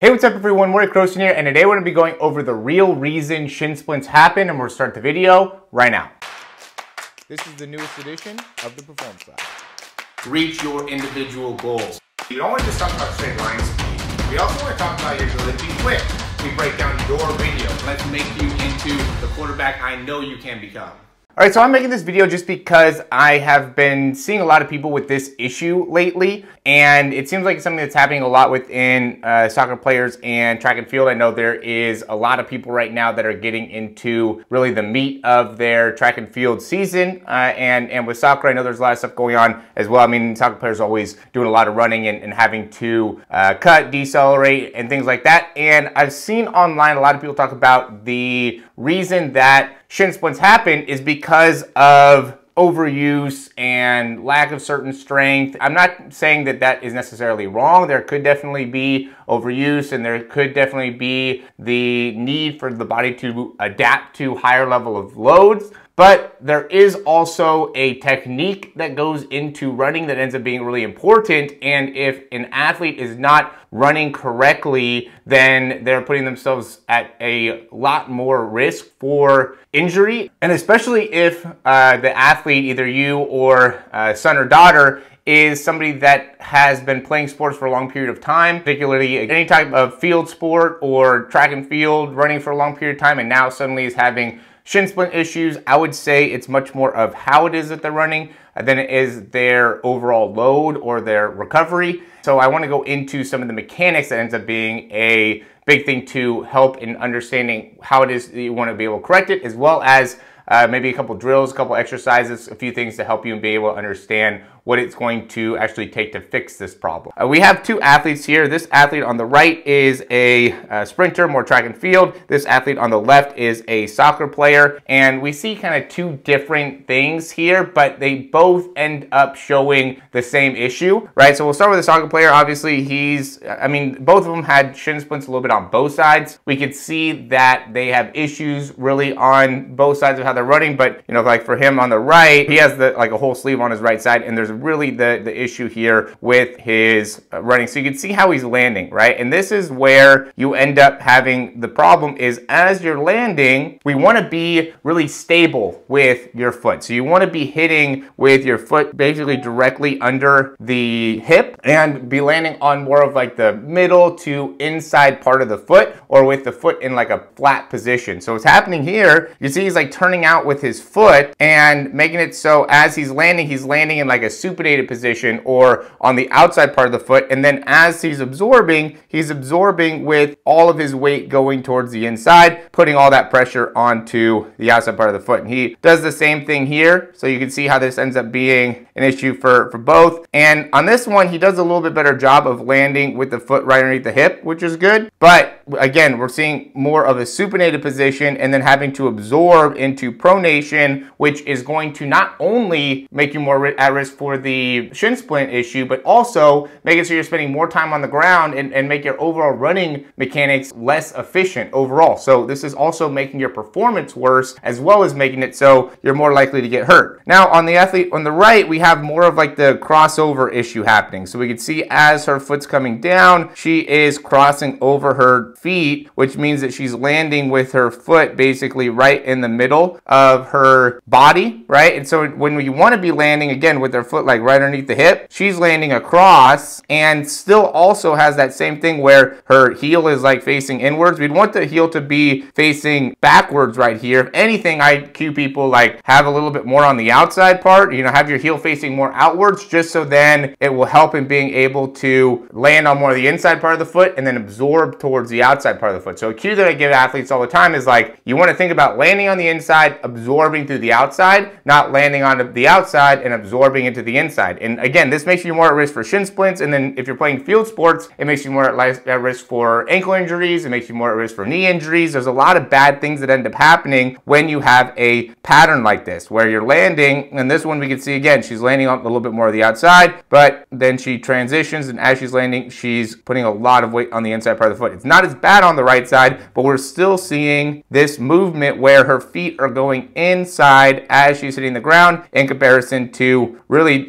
Hey, what's up everyone? Morey Croson here, and today we're going to be going over the real reason shin splints happen, and we're going to start the video right now. This is the newest edition of the Performance Lab. Reach your individual goals. We don't want to just talk about straight line speed. We also want to talk about your ability to be quick. We break down your video. Let's make you into the quarterback I know you can become. All right, so I'm making this video just because I have been seeing a lot of people with this issue lately, and it seems like something that's happening a lot within uh, soccer players and track and field. I know there is a lot of people right now that are getting into really the meat of their track and field season, uh, and and with soccer, I know there's a lot of stuff going on as well. I mean, soccer players always doing a lot of running and, and having to uh, cut, decelerate, and things like that. And I've seen online a lot of people talk about the reason that shin splints happen is because of overuse and lack of certain strength. I'm not saying that that is necessarily wrong. There could definitely be overuse and there could definitely be the need for the body to adapt to higher level of loads. But there is also a technique that goes into running that ends up being really important. And if an athlete is not running correctly, then they're putting themselves at a lot more risk for injury. And especially if uh, the athlete, either you or uh, son or daughter, is somebody that has been playing sports for a long period of time, particularly any type of field sport or track and field, running for a long period of time, and now suddenly is having Shin splint issues, I would say it's much more of how it is that they're running than it is their overall load or their recovery. So I want to go into some of the mechanics that ends up being a big thing to help in understanding how it is that you want to be able to correct it, as well as uh, maybe a couple drills, a couple exercises, a few things to help you and be able to understand what it's going to actually take to fix this problem. Uh, we have two athletes here. This athlete on the right is a, a sprinter, more track and field. This athlete on the left is a soccer player. And we see kind of two different things here, but they both end up showing the same issue, right? So we'll start with the soccer player. Obviously, he's, I mean, both of them had shin splints a little bit on both sides. We could see that they have issues really on both sides of how they're running, but you know, like for him on the right, he has the like a whole sleeve on his right side, and there's really the, the issue here with his uh, running. So you can see how he's landing, right? And this is where you end up having the problem is as you're landing, we want to be really stable with your foot. So you want to be hitting with your foot basically directly under the hip and be landing on more of like the middle to inside part of the foot or with the foot in like a flat position. So what's happening here, you see he's like turning out with his foot and making it so as he's landing, he's landing in like a supinated position or on the outside part of the foot. And then as he's absorbing, he's absorbing with all of his weight going towards the inside, putting all that pressure onto the outside part of the foot. And he does the same thing here. So you can see how this ends up being an issue for, for both. And on this one, he does a little bit better job of landing with the foot right underneath the hip, which is good. But again, we're seeing more of a supinated position and then having to absorb into pronation, which is going to not only make you more at risk for the shin splint issue, but also it so you're spending more time on the ground and, and make your overall running mechanics less efficient overall. So this is also making your performance worse as well as making it so you're more likely to get hurt. Now on the athlete on the right, we have more of like the crossover issue happening. So we can see as her foot's coming down, she is crossing over her feet, which means that she's landing with her foot basically right in the middle of her body, right? And so when you want to be landing again with her foot like right underneath the hip, she's landing across and still also has that same thing where her heel is like facing inwards. We'd want the heel to be facing backwards right here. If anything, I cue people like have a little bit more on the outside part, you know, have your heel facing more outwards just so then it will help in being able to land on more of the inside part of the foot and then absorb towards the outside part of the foot. So a cue that I give athletes all the time is like, you want to think about landing on the inside, absorbing through the outside, not landing on the outside and absorbing into the inside. And again, this makes you more at risk for shin splints. And then if you're playing field sports, it makes you more at risk for ankle injuries. It makes you more at risk for knee injuries. There's a lot of bad things that end up happening when you have a pattern like this, where you're landing. And this one we can see again, she's landing on a little bit more of the outside, but then she transitions. And as she's landing, she's putting a lot of weight on the inside part of the foot. It's not as bad on the right side, but we're still seeing this movement where her feet are going inside as she's hitting the ground in comparison to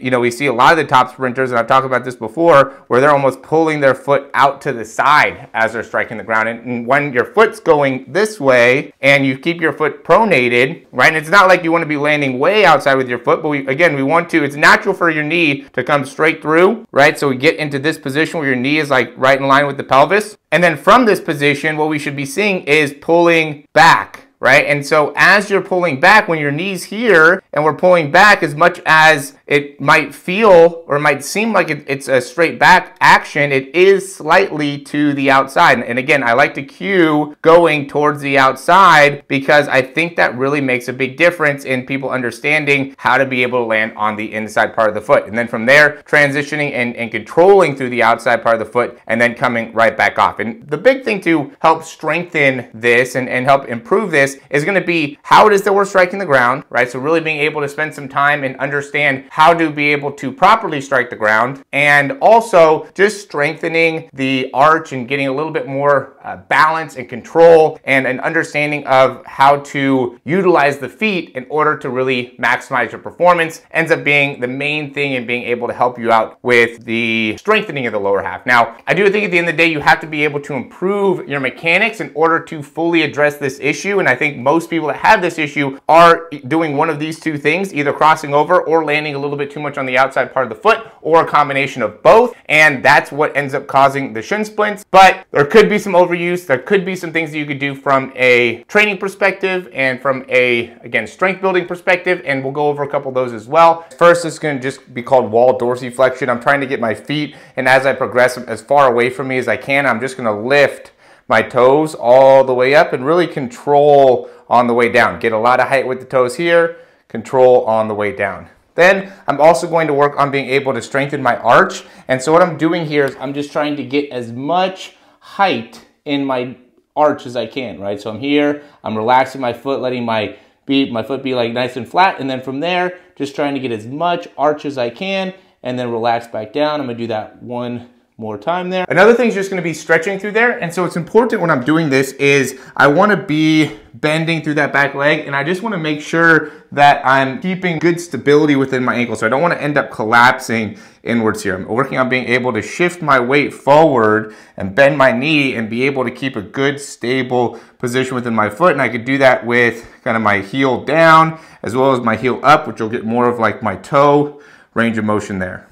you know, we see a lot of the top sprinters, and I've talked about this before, where they're almost pulling their foot out to the side as they're striking the ground. And when your foot's going this way and you keep your foot pronated, right, and it's not like you want to be landing way outside with your foot, but we, again, we want to, it's natural for your knee to come straight through, right? So we get into this position where your knee is like right in line with the pelvis. And then from this position, what we should be seeing is pulling back right? And so as you're pulling back, when your knee's here and we're pulling back as much as it might feel or might seem like it, it's a straight back action, it is slightly to the outside. And again, I like to cue going towards the outside because I think that really makes a big difference in people understanding how to be able to land on the inside part of the foot. And then from there, transitioning and, and controlling through the outside part of the foot and then coming right back off. And the big thing to help strengthen this and, and help improve this is going to be how it is that we're striking the ground, right? So really being able to spend some time and understand how to be able to properly strike the ground and also just strengthening the arch and getting a little bit more uh, balance and control and an understanding of how to utilize the feet in order to really maximize your performance ends up being the main thing in being able to help you out with the strengthening of the lower half. Now, I do think at the end of the day, you have to be able to improve your mechanics in order to fully address this issue. And I think most people that have this issue are doing one of these two things, either crossing over or landing a little bit too much on the outside part of the foot or a combination of both. And that's what ends up causing the shin splints. But there could be some overuse. There could be some things that you could do from a training perspective and from a, again, strength building perspective. And we'll go over a couple of those as well. First, it's going to just be called wall dorsiflexion. I'm trying to get my feet and as I progress as far away from me as I can, I'm just going to lift my toes all the way up and really control on the way down. Get a lot of height with the toes here, control on the way down. Then I'm also going to work on being able to strengthen my arch. And so what I'm doing here is I'm just trying to get as much height in my arch as I can, right? So I'm here, I'm relaxing my foot, letting my be my foot be like nice and flat. And then from there, just trying to get as much arch as I can and then relax back down. I'm gonna do that one more time there. Another thing is just gonna be stretching through there. And so it's important when I'm doing this is I wanna be bending through that back leg and I just wanna make sure that I'm keeping good stability within my ankle. So I don't wanna end up collapsing inwards here. I'm working on being able to shift my weight forward and bend my knee and be able to keep a good stable position within my foot. And I could do that with kind of my heel down as well as my heel up, which will get more of like my toe range of motion there.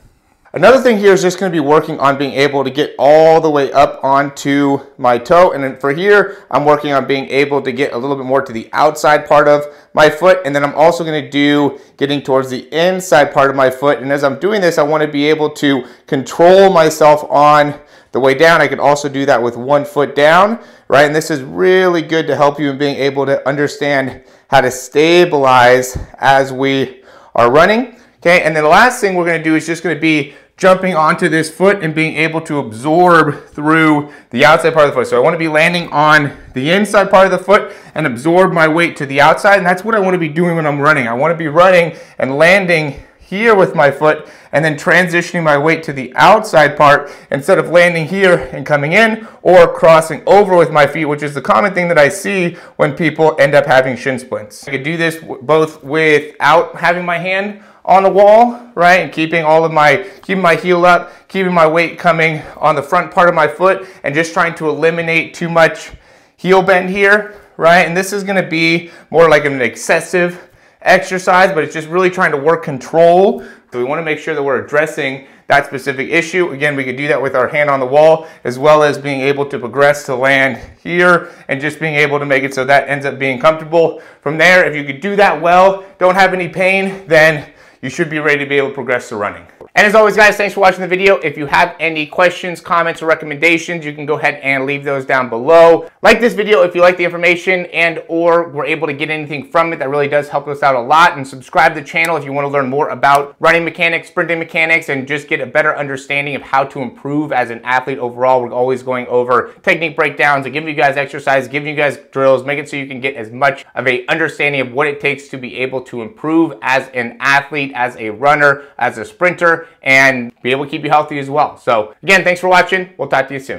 Another thing here is just going to be working on being able to get all the way up onto my toe. And then for here, I'm working on being able to get a little bit more to the outside part of my foot. And then I'm also going to do getting towards the inside part of my foot. And as I'm doing this, I want to be able to control myself on the way down. I could also do that with one foot down, right? And this is really good to help you in being able to understand how to stabilize as we are running. Okay, and then the last thing we're gonna do is just gonna be jumping onto this foot and being able to absorb through the outside part of the foot. So I want to be landing on the inside part of the foot and absorb my weight to the outside. And that's what I want to be doing when I'm running. I want to be running and landing here with my foot and then transitioning my weight to the outside part instead of landing here and coming in or crossing over with my feet, which is the common thing that I see when people end up having shin splints. I could do this both without having my hand on the wall, right? And keeping all of my, keeping my heel up, keeping my weight coming on the front part of my foot and just trying to eliminate too much heel bend here, right? And this is gonna be more like an excessive exercise, but it's just really trying to work control. So we wanna make sure that we're addressing that specific issue. Again, we could do that with our hand on the wall, as well as being able to progress to land here and just being able to make it so that ends up being comfortable. From there, if you could do that well, don't have any pain, then you should be ready to be able to progress to running. And as always, guys, thanks for watching the video. If you have any questions, comments, or recommendations, you can go ahead and leave those down below. Like this video if you like the information and or were able to get anything from it. That really does help us out a lot. And subscribe to the channel if you want to learn more about running mechanics, sprinting mechanics, and just get a better understanding of how to improve as an athlete overall. We're always going over technique breakdowns and giving you guys exercise, giving you guys drills, make it so you can get as much of a understanding of what it takes to be able to improve as an athlete, as a runner, as a sprinter, and be able to keep you healthy as well. So again, thanks for watching. We'll talk to you soon.